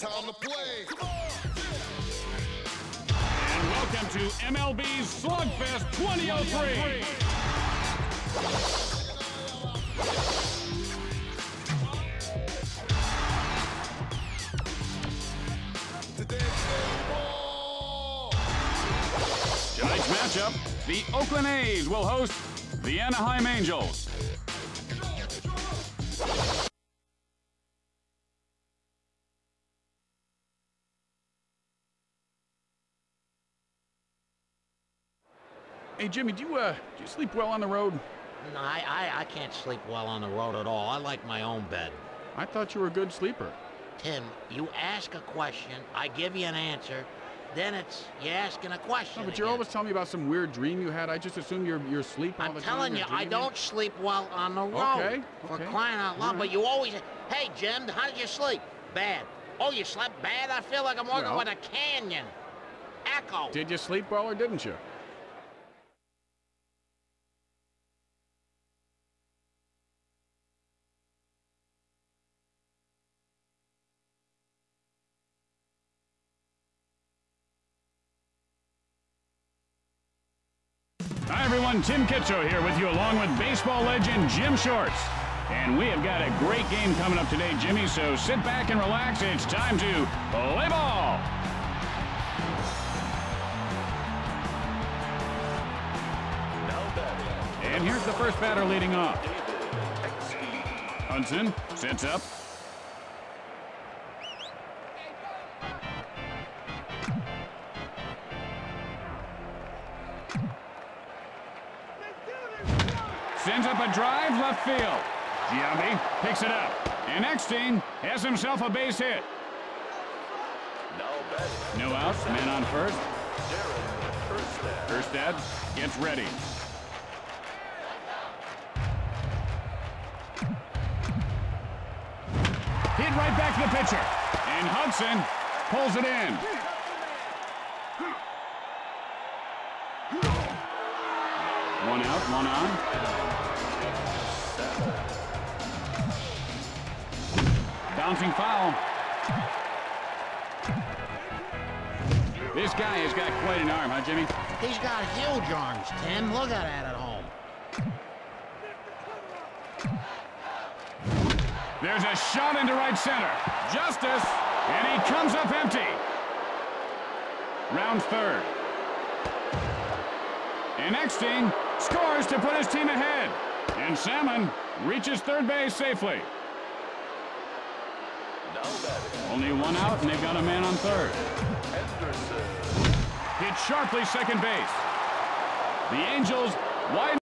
Time to play. And welcome to MLB's Slugfest 2003. Tonight's matchup, the Oakland A's will host the Anaheim Angels. Hey Jimmy, do you uh, do you sleep well on the road? No, I, I, I can't sleep well on the road at all. I like my own bed. I thought you were a good sleeper. Tim, you ask a question, I give you an answer, then it's you asking a question. No, but you're again. always telling me about some weird dream you had. I just assume you're you're sleeping all I'm the time. telling you, I don't sleep well on the road. Okay, For okay. crying out loud. All But you always, hey Jim, how did you sleep? Bad. Oh, you slept bad? I feel like I'm walking Well- with a canyon. Echo. Did you sleep well or didn't you? Hi everyone, Tim Kitzrow here with you along with baseball legend Jim Shorts. And we have got a great game coming up today, Jimmy, so sit back and relax. It's time to play ball. And here's the first batter leading off. Hudson sets up. Sends up a drive left field. Giambi picks it up. And Eckstein has himself a base hit. No outs, man on first. First Erstad gets ready. Hit right back to the pitcher. And Hudson pulls it in. One out, one on. Bouncing foul. This guy has got quite an arm, huh, Jimmy? He's got huge arms, Tim. Look at that at home. There's a shot into right center. Justice, and he comes up empty. Round third. And Eckstein scores to put his team ahead. And Salmon reaches third base safely. Only one out, and they've got a man on third. Hit sharply second base. The Angels widen.